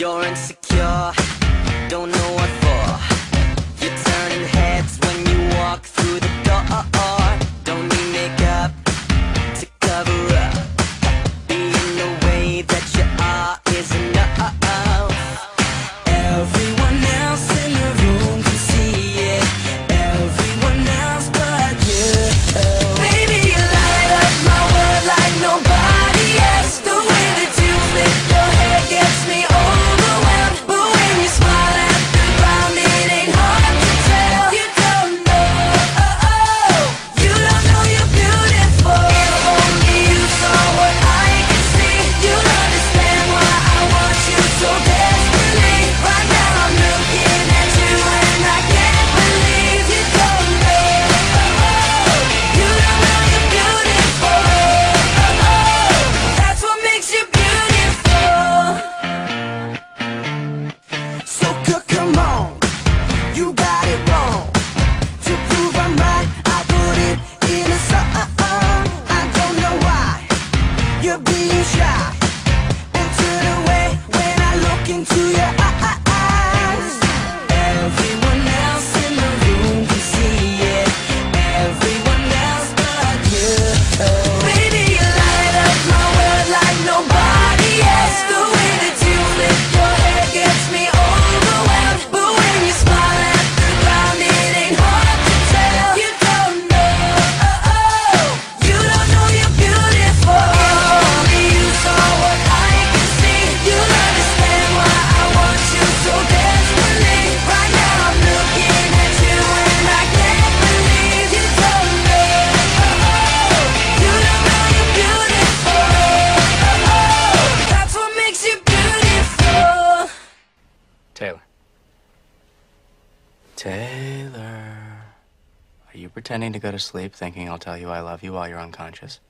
you're insecure. Taylor, are you pretending to go to sleep thinking I'll tell you I love you while you're unconscious?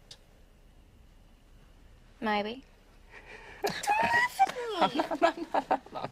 Maybe. Don't laugh at me.